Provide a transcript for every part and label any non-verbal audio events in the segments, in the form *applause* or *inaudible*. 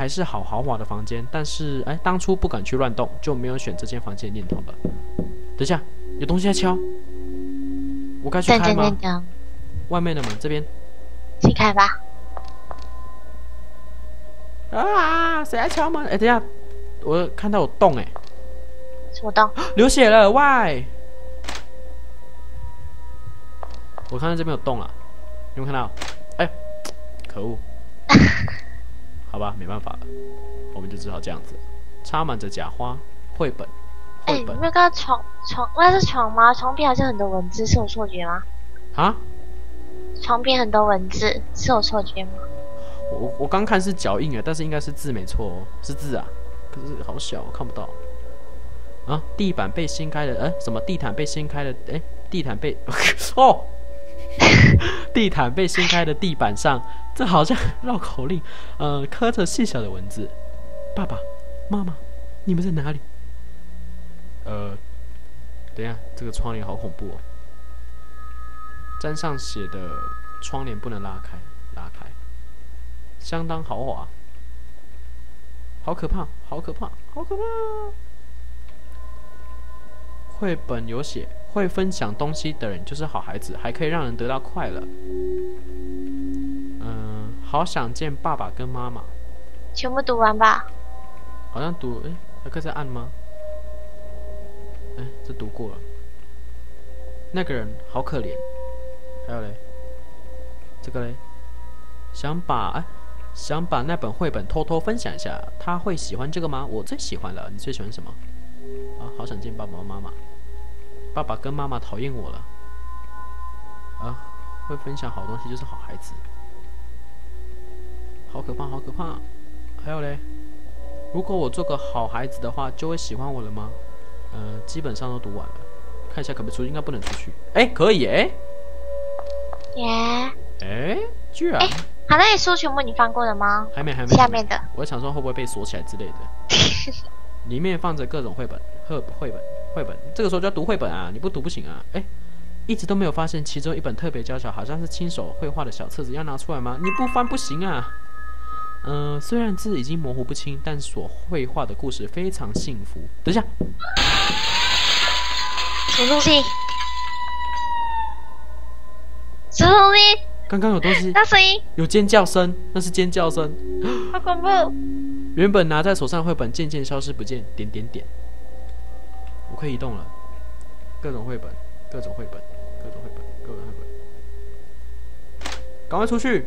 还是好豪华的房间，但是哎，当初不敢去乱动，就没有选这间房间的念头了。等一下，有东西在敲，我该去开吗？外面的门这边，去开吧。啊！谁在敲门？哎，等下，我看到有洞哎，什么洞？*gasps* 流血了！喂，我看到这边有洞了，有没有看到？哎，可恶！*laughs* 好吧，没办法了，我们就只好这样子，插满着假花绘本。哎，你没有看到床床？那是床吗？床边好像很多文字，是有错觉吗？啊？床边很多文字，是有错觉吗？我我刚看是脚印啊，但是应该是字没错哦，是字啊，可是好小，我看不到。啊，地板被掀开了，哎，什么地毯被掀开了？哎，地毯被 *laughs* 哦，*laughs* 地毯被掀开的地板上，这好像绕口令，呃，刻着细小的文字。爸爸妈妈，你们在哪里？呃，等一下，这个窗帘好恐怖哦。粘上写的窗帘不能拉开，拉开。相当豪华，好可怕，好可怕，好可怕！绘本有写，会分享东西的人就是好孩子，还可以让人得到快乐。嗯，好想见爸爸跟妈妈。全部读完吧。好像读，哎，还可以再按吗？哎，这读过了。那个人好可怜。还有嘞，这个嘞，想把哎。想把那本绘本偷偷分享一下，他会喜欢这个吗？我最喜欢了，你最喜欢什么？啊，好想见爸爸妈妈。爸爸跟妈妈讨厌我了。啊，会分享好东西就是好孩子。好可怕，好可怕。还有嘞，如果我做个好孩子的话，就会喜欢我了吗？呃，基本上都读完了，看一下可不可以出去，应该不能出去。哎，可以哎。耶。哎，居然。好，那些书全部你翻过了吗？还没，还没。下面的，我想说会不会被锁起来之类的。*laughs* 里面放着各种绘本，绘绘本，绘本。这个时候就要读绘本啊！你不读不行啊！哎，一直都没有发现其中一本特别娇小，好像是亲手绘画的小册子，要拿出来吗？你不翻不行啊！嗯，虽然字已经模糊不清，但所绘画的故事非常幸福。等一下，什么东西？什么东西？刚刚有东西，那声音，有尖叫声，那是尖叫声，好恐怖！原本拿在手上绘本渐渐消失不见，点点点。我可以移动了，各种绘本，各种绘本，各种绘本，各种绘本。赶快出去！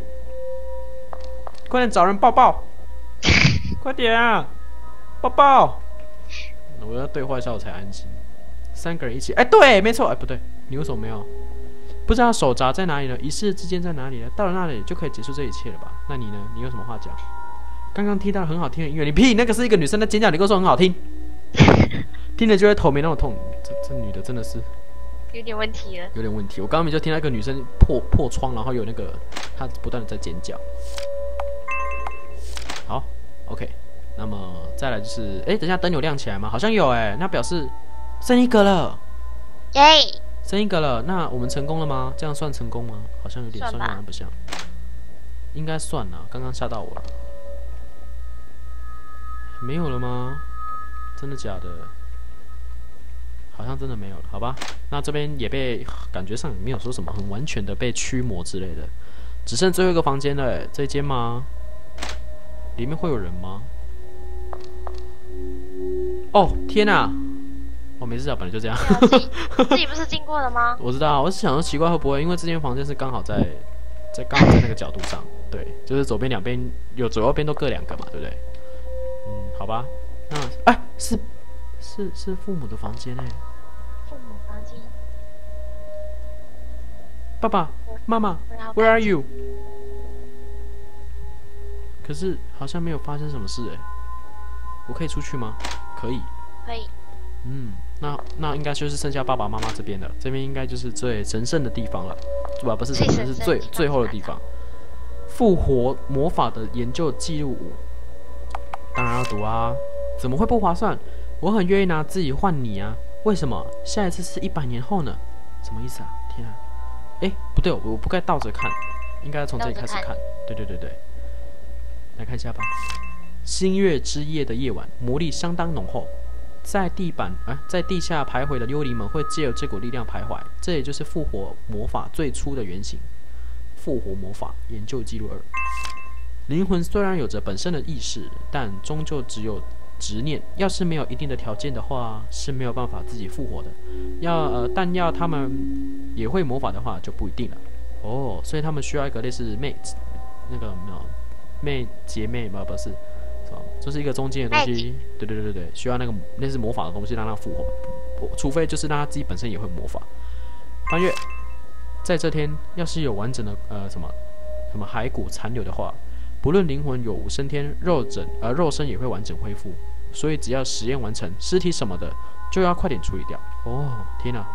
快点找人抱抱！*laughs* 快点啊！抱抱！我要对话一下我才安心。三个人一起，哎，对，没错，哎，不对，你为什么没有？不知道手札在哪里了，一世之间在哪里了？到了那里就可以结束这一切了吧？那你呢？你有什么话讲？刚刚听到很好听的音乐，你屁！那个是一个女生的尖叫，你跟我说很好听，*laughs* 听了就会头没那么痛。这这女的真的是有点问题了，有点问题。我刚刚就听到一个女生破破窗，然后有那个她不断的在尖叫。好，OK，那么再来就是，哎，等下灯有亮起来吗？好像有，哎，那表示剩一个了，耶！剩一个了，那我们成功了吗？这样算成功吗？好像有点算，好像不像。应该算了，刚刚吓到我了。没有了吗？真的假的？好像真的没有了，好吧。那这边也被感觉上没有说什么很完全的被驱魔之类的，只剩最后一个房间了，这间吗？里面会有人吗？哦，天哪！我没事啊，本来就这样。自己不是经过了吗？*laughs* 我知道，我是想说奇怪会不会，因为这间房间是刚好在在刚好在那个角度上，对，就是左边两边有左右边都各两个嘛，对不对？嗯，好吧，那哎是是是父母的房间哎，父母房间，爸爸妈妈，Where are you？可是好像没有发生什么事哎，我可以出去吗？可以，可以，嗯。那那应该就是剩下爸爸妈妈这边的，这边应该就是最神圣的地方了，对吧？不是神圣，是最最后的地方。复活魔法的研究记录五，当然要读啊！怎么会不划算？我很愿意拿自己换你啊！为什么？下一次是一百年后呢？什么意思啊？天啊！哎，不对，我不该倒着看，应该从这里开始看。对对对对，来看一下吧。星月之夜的夜晚，魔力相当浓厚。在地板啊，在地下徘徊的幽灵们会借由这股力量徘徊，这也就是复活魔法最初的原型。复活魔法研究记录二：灵魂虽然有着本身的意识，但终究只有执念。要是没有一定的条件的话，是没有办法自己复活的。要呃，但要他们也会魔法的话，就不一定了。哦，所以他们需要一个类似妹子那个没有妹姐妹吧？不是。这是一个中间的东西，对对对对对，需要那个类似魔法的东西让他复活，除非就是让他自己本身也会魔法。翻越，在这天要是有完整的呃什么什么骸骨残留的话，不论灵魂有无升天，肉枕而肉身也会完整恢复。所以只要实验完成，尸体什么的就要快点处理掉。哦，天哪！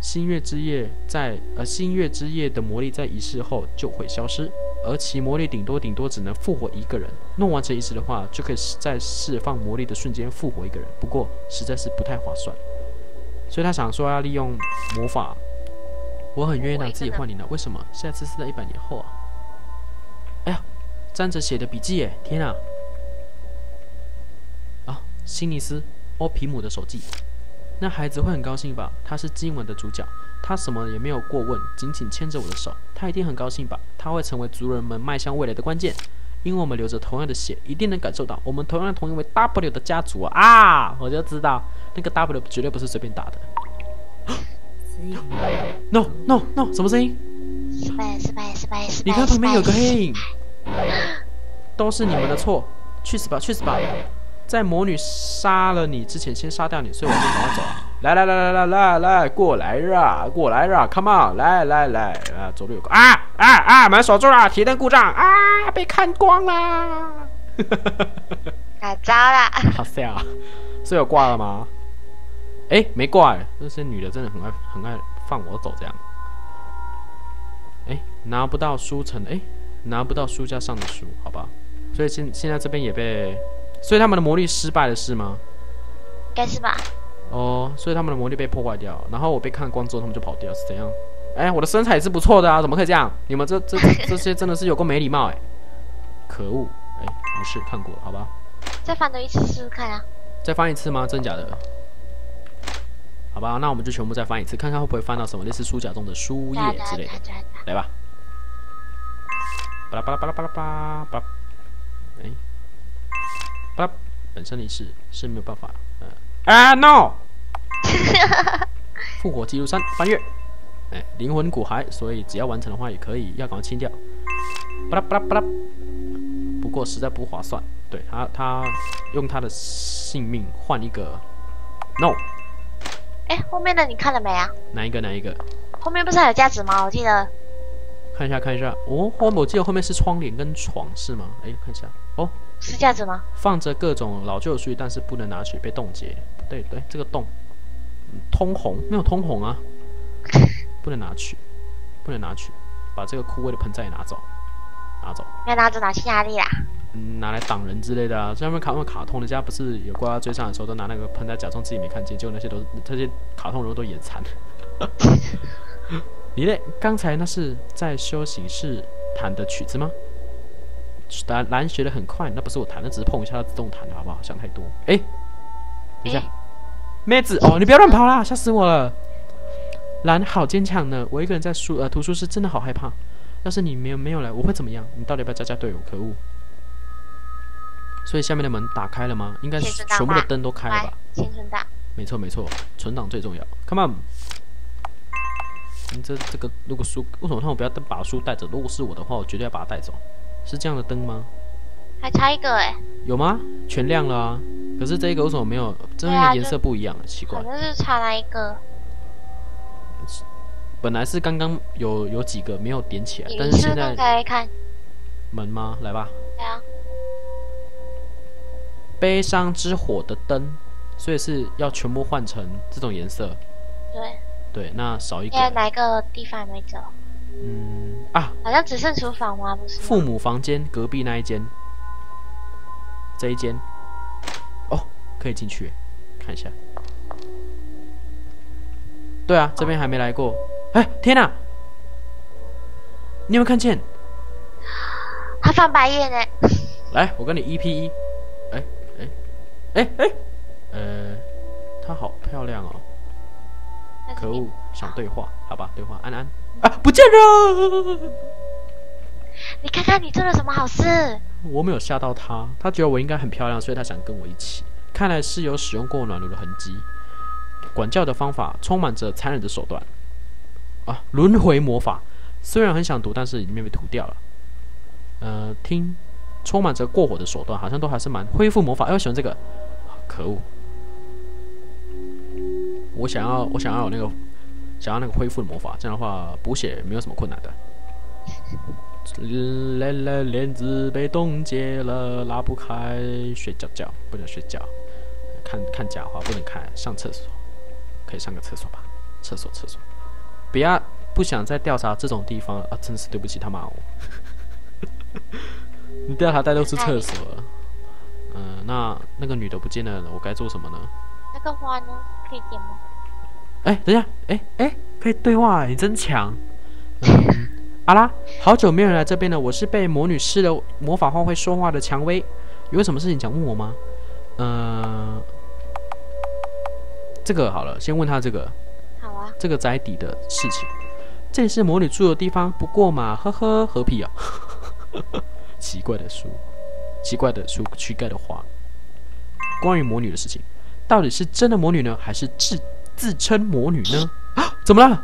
星月之夜在呃星月之夜的魔力在仪式后就会消失。而其魔力顶多顶多只能复活一个人，弄完成仪式的话，就可以在释放魔力的瞬间复活一个人。不过实在是不太划算，所以他想说要利用魔法。我很愿意拿自己换你的，为什么？下次是在一百年后啊！哎呀，站着写的笔记耶！天啊！啊，辛尼斯·欧皮姆的手记。那孩子会很高兴吧？他是今晚的主角。他什么也没有过问，紧紧牵着我的手。他一定很高兴吧？他会成为族人们迈向未来的关键，因为我们流着同样的血，一定能感受到我们同样同一位 W 的家族啊！啊，我就知道那个 W 绝对不是随便打的。*gasps* No No No，什么声音？失败失败失败失败！你看旁边有个黑影，*laughs* 都是你们的错！去死吧去死吧！在魔女杀了你之前，先杀掉你，所以我就赶快走。来来来来来来来，过来啦，过来啦，Come on，来来来，啊，左边有个啊啊啊，门锁住了，铁灯故障啊，被看光啦，*laughs* 改招了，好笑，是有挂了吗？哎，没挂，这些女的真的很爱很爱放我走这样。哎，拿不到书城，哎，拿不到书架上的书，好吧，所以现现在这边也被。所以他们的魔力失败了是吗？该是吧。哦，所以他们的魔力被破坏掉，然后我被看光之后，他们就跑掉，是怎样？哎，我的身材也是不错的啊，怎么可以这样？你们这这 *laughs* 这些真的是有够没礼貌哎！可恶！哎，不是看过，好吧。再翻多一次试试看啊。再翻一次吗？真假的？好吧，那我们就全部再翻一次，看看会不会翻到什么类似书架中的书页之类的。来吧。巴拉巴拉巴拉巴拉巴拉。哎。不，本身的仪式是没有办法。嗯，啊，no！*laughs* 复活记录三，翻越。哎，灵魂骨骸，所以只要完成的话也可以，要赶快清掉。巴拉巴拉巴拉。不过实在不划算。对他，他用他的性命换一个。no。哎，后面的你看了没啊？哪一个？哪一个？后面不是还有价值吗？我记得。看一下，看一下。哦，后面我记得后面是窗帘跟床是吗？哎，看一下。哦。是这样子吗？放着各种老旧的书，但是不能拿取，被冻结。对对，这个洞通红，没有通红啊，*laughs* 不能拿取，不能拿取，把这个枯萎的盆栽也拿走，拿走。要拿走拿去哪里啦？嗯，拿来挡人之类的啊。像他们卡通卡通，人家不是有怪追上的时候，都拿那个盆栽假装自己没看见，结果那些都这些卡通人物都眼馋。*laughs* 你嘞？刚才那是在休息室弹的曲子吗？蓝蓝学的很快，那不是我弹的，只是碰一下它自动弹的，好不好？想太多。哎，等一下，妹子哦，你不要乱跑啦，吓死我了。蓝好坚强呢，我一个人在书呃图书室真的好害怕。要是你没有没有来，我会怎么样？你到底要不要加加队友？可恶！所以下面的门打开了吗？应该是全部的灯都开了吧？先存档。没错没错，存档最重要。Come on，你这这个如果书为什么他们不要把书带走？如果是我的话，我绝对要把它带走。是这样的灯吗？还差一个哎，有吗？全亮了啊！可是这一个为什么没有？这个颜色不一样，奇怪。可能是差了一个。本来是刚刚有有几个没有点起来，但是现在门吗？来吧。对啊。悲伤之火的灯，所以是要全部换成这种颜色。对。对，那少一个。现在哪个地方没走？嗯啊，好像只剩厨房吗？不是，父母房间隔壁那一间，这一间，哦，可以进去看一下。对啊，这边还没来过。哎，天哪！你有没有看见？他翻白眼呢。来，我跟你一 P 一。哎哎哎哎，呃，她好漂亮哦。可恶，想对话，好吧，对话，安安啊，不见了。你看看你做了什么好事？我没有吓到他，他觉得我应该很漂亮，所以他想跟我一起。看来是有使用过暖炉的痕迹。管教的方法充满着残忍的手段啊！轮回魔法，虽然很想读，但是已经被涂掉了。呃，听，充满着过火的手段，好像都还是蛮恢复魔法。哎，我喜欢这个，啊可恶！我想要，我想要有那个，想要那个恢复的魔法，这样的话补血没有什么困难的。*laughs* 来来，帘子被冻结了，拉不开，睡觉觉不能睡觉，看看假话不能看，上厕所可以上个厕所吧？厕所厕所，不要不想再调查这种地方了啊！真是对不起，他骂我。*laughs* 你调查带都是厕所了，嗯、那那个女的不见了，我该做什么呢？那个花呢？可以点吗？哎，等一下，哎哎，可以对话，你真强。嗯，阿拉，好久没有人来这边了，我是被魔女施了魔法后会说话的蔷薇，有什么事情想问我吗？嗯、这个好了，先问他这个好啊，这个宅邸的事情。这里是魔女住的地方，不过嘛，呵呵，何必啊？*laughs* 奇怪的书，奇怪的书，乞丐的话，关于魔女的事情，到底是真的魔女呢，还是自自称魔女呢？啊，怎么了？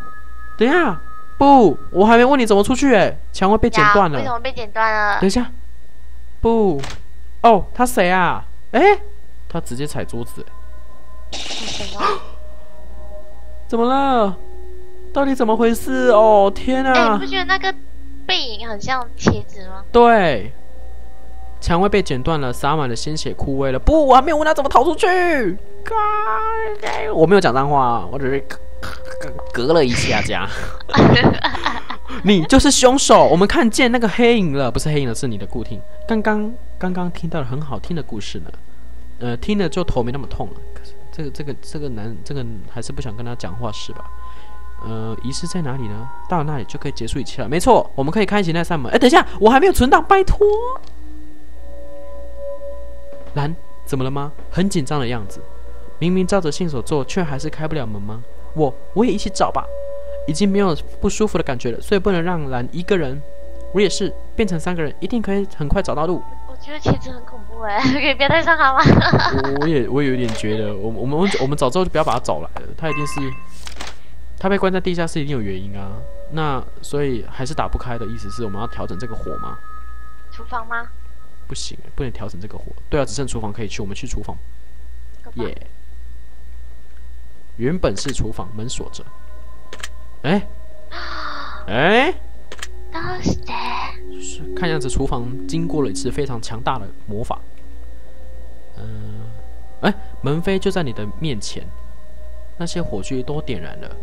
等一下，不，我还没问你怎么出去哎，墙会被剪断了。呀为什么被剪断了等？一下，不，哦，他谁啊？哎，他直接踩桌子，什么？*gasps* 怎么了？到底怎么回事？哦，天哎、啊！你不觉得那个背影很像茄子吗？对，蔷薇被剪断了，洒满了鲜血，枯萎了。不，我还没有问他怎么逃出去。我没有讲脏话，我只是隔 *laughs* 隔了一下这样。*laughs* 你就是凶手，我们看见那个黑影了，不是黑影了，是你的固听。刚刚刚刚听到了很好听的故事呢，呃，听了就头没那么痛了。可是这个这个这个男这个还是不想跟他讲话是吧？呃，仪式在哪里呢？到了那里就可以结束一切了。没错，我们可以开启那扇门。哎，等一下，我还没有存档，拜托。*laughs* 兰，怎么了吗？很紧张的样子。明明照着线索做，却还是开不了门吗？我，我也一起找吧。已经没有不舒服的感觉了，所以不能让兰一个人。我也是，变成三个人，一定可以很快找到路。我觉得茄子很恐怖哎，*laughs* 可以不要带上它吗？我我也我有点觉得，我我们我们早之后就不要把他找来了，他一定是他被关在地下室一定有原因啊。那所以还是打不开的意思是我们要调整这个火吗？厨房吗？不行，不能调整这个火。对啊，只剩厨房可以去，我们去厨房。耶、原本是厨房，门锁着。哎、*gasps* 哎、どうして？是看样子厨房经过了一次非常强大的魔法。嗯、哎、门扉就在你的面前，那些火炬都点燃了，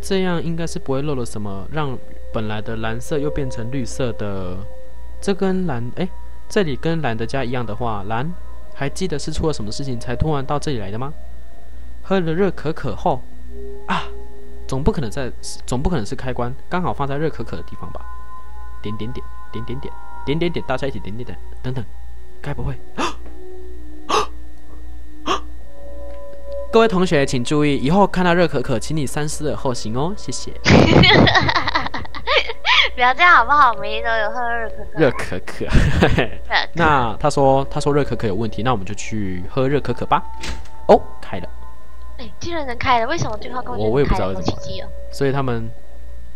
这样应该是不会漏了什么，让本来的蓝色又变成绿色的。这跟蓝哎、这里跟蓝的家一样的话，蓝还记得是出了什么事情才突然到这里来的吗？ 喝了热可可后啊，总不可能在，总不可能是开关刚好放在热可可的地方吧？点点点点点点点点点，大家一起点点点，等等，该不会？各位同学请注意，以后看到热可可，请你三思而后行哦，谢谢。*laughs* 不要这样好不好？每天都有喝热可可。热可可，*laughs* 热那他说他说热可可有问题，那我们就去喝热可可吧。哦，开了，哎，竟然能开了，为什么最后根本就我我也不知道为什么。所以他们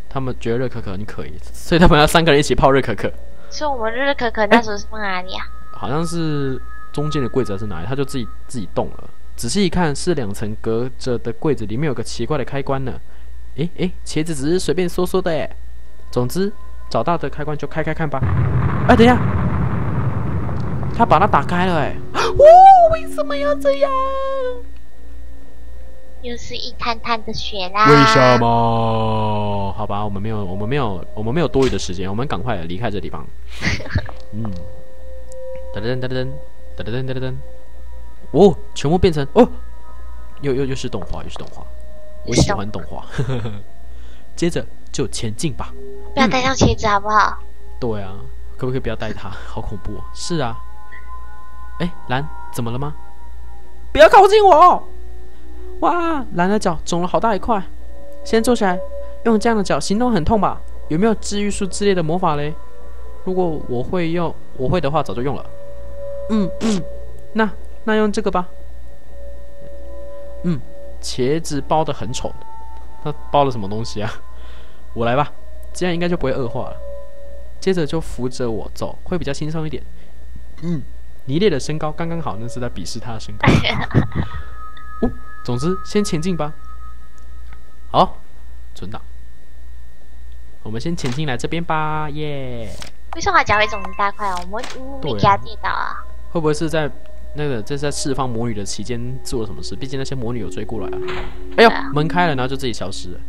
他们觉得热可可很可以，所以他们要三个人一起泡热可可。所以我们热可可那时候是放哪里啊？好像是中间的柜子还是哪里，他就自己自己动了。仔细一看，是两层隔着的柜子，里面有个奇怪的开关呢。诶诶，茄子只是随便说说的诶。总之，找到的开关就开开看吧。哎，等一下，他把它打开了诶。*gasps* 哦，为什么要这样？又是一滩滩的血啦。为什？么？好吧，我们没有，我们没有，我们没有多余的时间，我们赶快离开这地方。*laughs* 嗯，噔噔噔噔噔噔噔噔噔，哦，全部变成哦，又又又是动画，又是动画，我喜欢动画。*laughs* 接着就前进吧。不要带上茄子好不好？对啊，可不可以不要带它？*laughs* 好恐怖、哦。是啊，哎，蓝，怎么了吗？不要靠近我！哇，蓝的脚肿了好大一块。先坐下来，用这样的脚行动很痛吧？有没有治愈术之类的魔法嘞？如果我会用，我会的话早就用了。嗯嗯，那那用这个吧。嗯，茄子包的很丑，它包了什么东西啊？我来吧，这样应该就不会恶化了。接着就扶着我走，会比较轻松一点。嗯，尼列的身高刚刚好，那是在鄙视他的身高。*laughs* 哦，总之先前进吧。好，存档。我们先前进来这边吧，耶！为什么脚会肿么大块啊？我们没给他跌倒啊？会不会是在那个这是在释放魔女的期间做了什么事？毕竟那些魔女有追过来啊。哎呦，门开了，然后就自己消失了。